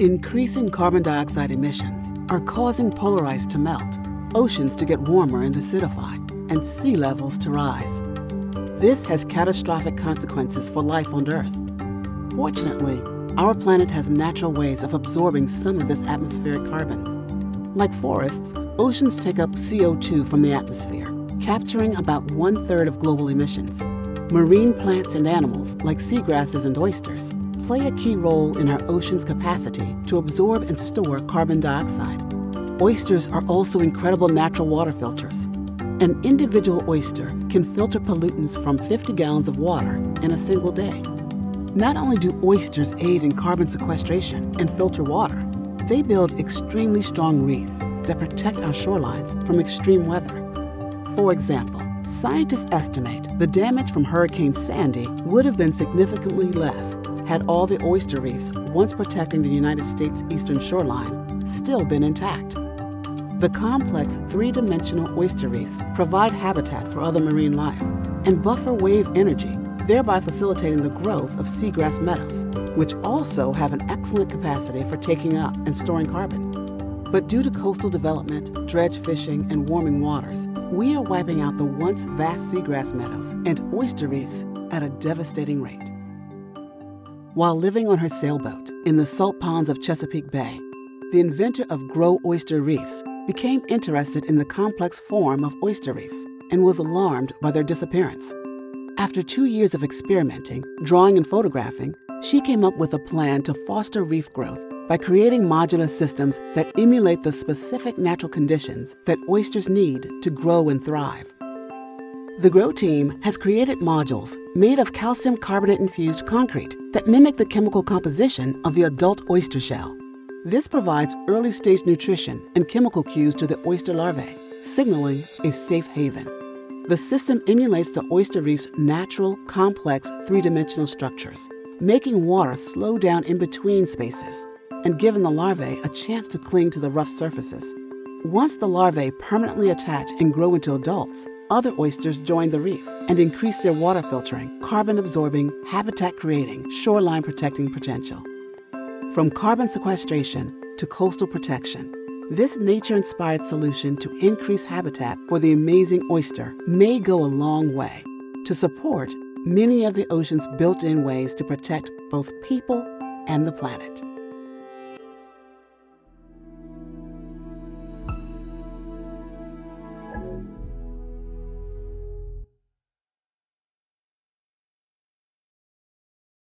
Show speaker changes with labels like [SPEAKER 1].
[SPEAKER 1] Increasing carbon dioxide emissions are causing polar ice to melt, oceans to get warmer and acidify, and sea levels to rise. This has catastrophic consequences for life on Earth. Fortunately, our planet has natural ways of absorbing some of this atmospheric carbon. Like forests, oceans take up CO2 from the atmosphere, capturing about one third of global emissions. Marine plants and animals, like seagrasses and oysters, play a key role in our ocean's capacity to absorb and store carbon dioxide. Oysters are also incredible natural water filters. An individual oyster can filter pollutants from 50 gallons of water in a single day. Not only do oysters aid in carbon sequestration and filter water, they build extremely strong reefs that protect our shorelines from extreme weather. For example, scientists estimate the damage from Hurricane Sandy would have been significantly less had all the oyster reefs once protecting the United States eastern shoreline still been intact. The complex three-dimensional oyster reefs provide habitat for other marine life and buffer wave energy, thereby facilitating the growth of seagrass meadows, which also have an excellent capacity for taking up and storing carbon. But due to coastal development, dredge fishing, and warming waters, we are wiping out the once vast seagrass meadows and oyster reefs at a devastating rate. While living on her sailboat in the salt ponds of Chesapeake Bay, the inventor of Grow Oyster Reefs became interested in the complex form of oyster reefs and was alarmed by their disappearance. After two years of experimenting, drawing, and photographing, she came up with a plan to foster reef growth by creating modular systems that emulate the specific natural conditions that oysters need to grow and thrive. The GROW team has created modules made of calcium carbonate infused concrete that mimic the chemical composition of the adult oyster shell. This provides early stage nutrition and chemical cues to the oyster larvae, signaling a safe haven. The system emulates the oyster reef's natural, complex three dimensional structures, making water slow down in between spaces and given the larvae a chance to cling to the rough surfaces. Once the larvae permanently attach and grow into adults, other oysters join the reef and increase their water filtering, carbon absorbing, habitat creating, shoreline protecting potential. From carbon sequestration to coastal protection, this nature inspired solution to increase habitat for the amazing oyster may go a long way to support many of the ocean's built in ways to protect both people and the planet.